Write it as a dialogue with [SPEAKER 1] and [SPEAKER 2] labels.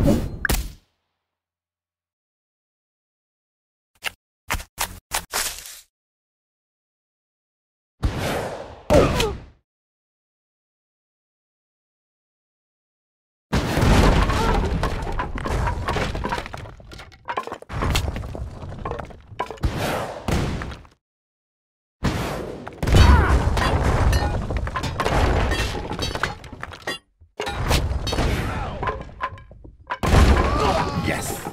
[SPEAKER 1] Thank you. Yes.